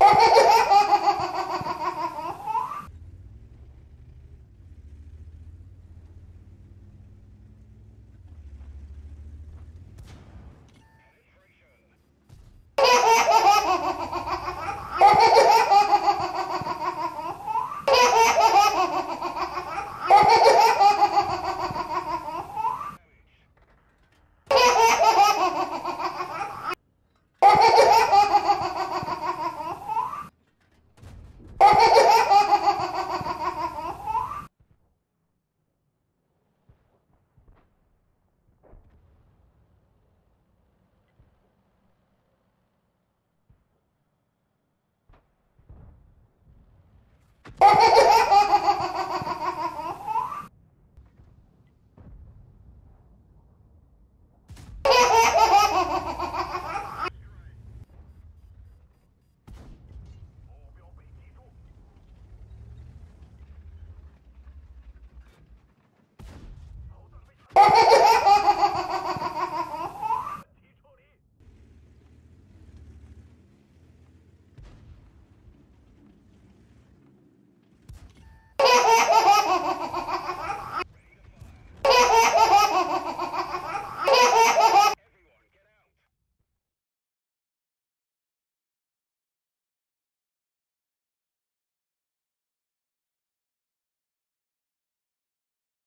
Oh,